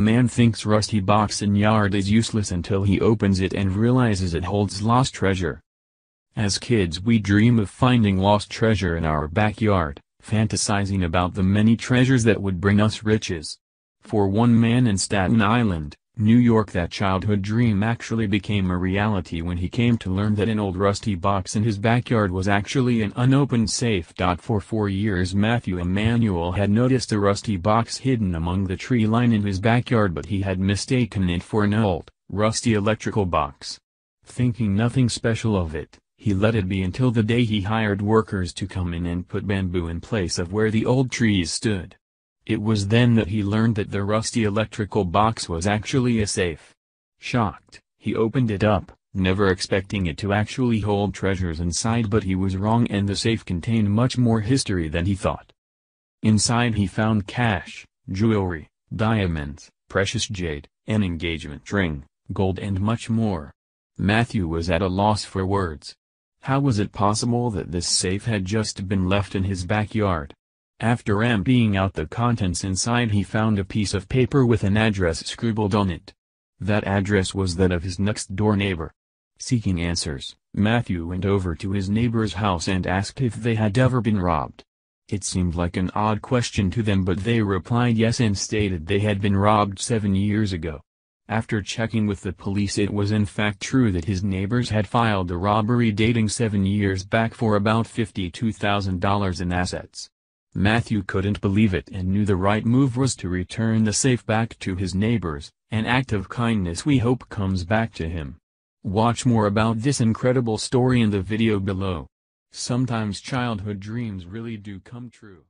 Man thinks rusty box in yard is useless until he opens it and realizes it holds lost treasure. As kids we dream of finding lost treasure in our backyard, fantasizing about the many treasures that would bring us riches. For one man in Staten Island, New York that childhood dream actually became a reality when he came to learn that an old rusty box in his backyard was actually an unopened safe. For four years Matthew Emanuel had noticed a rusty box hidden among the tree line in his backyard but he had mistaken it for an old, rusty electrical box. Thinking nothing special of it, he let it be until the day he hired workers to come in and put bamboo in place of where the old trees stood. It was then that he learned that the rusty electrical box was actually a safe. Shocked, he opened it up, never expecting it to actually hold treasures inside but he was wrong and the safe contained much more history than he thought. Inside he found cash, jewelry, diamonds, precious jade, an engagement ring, gold and much more. Matthew was at a loss for words. How was it possible that this safe had just been left in his backyard? After emptying out the contents inside he found a piece of paper with an address scribbled on it. That address was that of his next-door neighbor. Seeking answers, Matthew went over to his neighbor's house and asked if they had ever been robbed. It seemed like an odd question to them but they replied yes and stated they had been robbed seven years ago. After checking with the police it was in fact true that his neighbors had filed a robbery dating seven years back for about $52,000 in assets. Matthew couldn't believe it and knew the right move was to return the safe back to his neighbors, an act of kindness we hope comes back to him. Watch more about this incredible story in the video below. Sometimes childhood dreams really do come true.